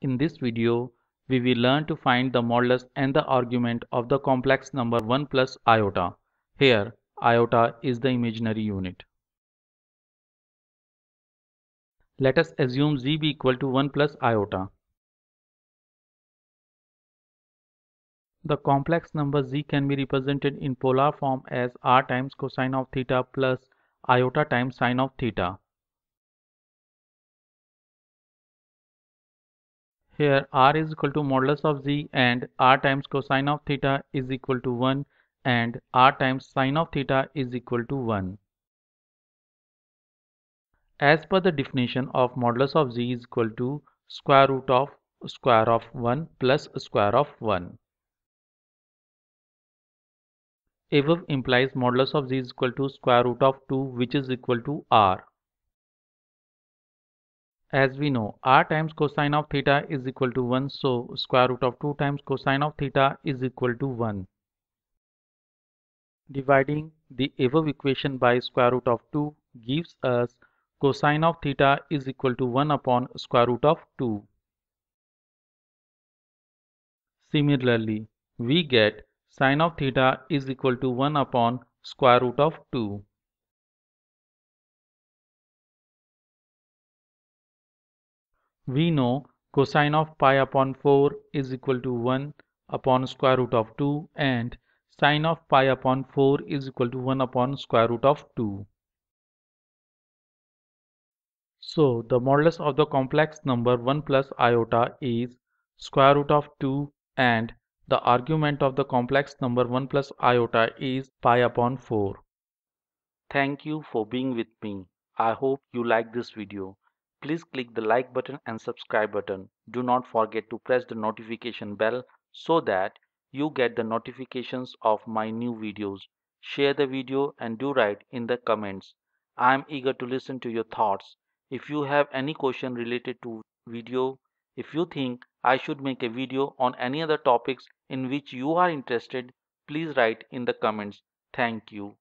In this video, we will learn to find the modulus and the argument of the complex number 1 plus iota. Here, iota is the imaginary unit. Let us assume z be equal to 1 plus iota. The complex number z can be represented in polar form as r times cosine of theta plus iota times sine of theta. Here r is equal to modulus of z and r times cosine of theta is equal to 1 and r times sine of theta is equal to 1. As per the definition of modulus of z is equal to square root of square of 1 plus square of 1. Above implies modulus of z is equal to square root of 2 which is equal to r. As we know, r times cosine of theta is equal to 1, so square root of 2 times cosine of theta is equal to 1. Dividing the above equation by square root of 2 gives us cosine of theta is equal to 1 upon square root of 2. Similarly, we get sine of theta is equal to 1 upon square root of 2. We know cosine of pi upon 4 is equal to 1 upon square root of 2 and sine of pi upon 4 is equal to 1 upon square root of 2. So the modulus of the complex number 1 plus iota is square root of 2 and the argument of the complex number 1 plus iota is pi upon 4. Thank you for being with me. I hope you like this video. Please click the like button and subscribe button. Do not forget to press the notification bell so that you get the notifications of my new videos. Share the video and do write in the comments. I am eager to listen to your thoughts. If you have any question related to video, if you think I should make a video on any other topics in which you are interested, please write in the comments. Thank you.